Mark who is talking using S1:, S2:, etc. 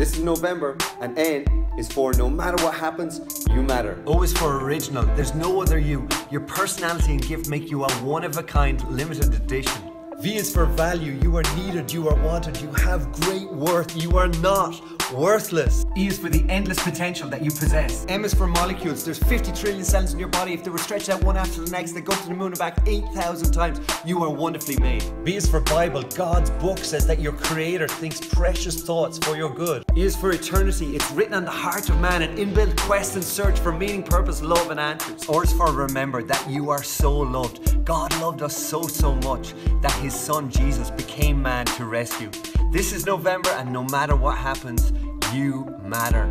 S1: This is November, and N is for no matter what happens, you matter.
S2: O is for original. There's no other you. Your personality and gift make you a one of a kind, limited edition.
S3: V is for value. You are needed, you are wanted, you have great worth, you are not worthless.
S2: E is for the endless potential that you possess. M is for molecules. There's 50 trillion cells in your body. If they were stretched out one after the next, they go to the moon and back 8,000 times. You are wonderfully made.
S3: B is for Bible. God's book says that your Creator thinks precious thoughts for your good.
S2: E is for eternity. It's written on the heart of man, an inbuilt quest and search for meaning, purpose, love, and answers. Or is for remember that you are so loved. God loved us so, so much that his son Jesus became man to rescue. This is November, and no matter what happens, you matter.